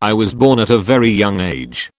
I was born at a very young age.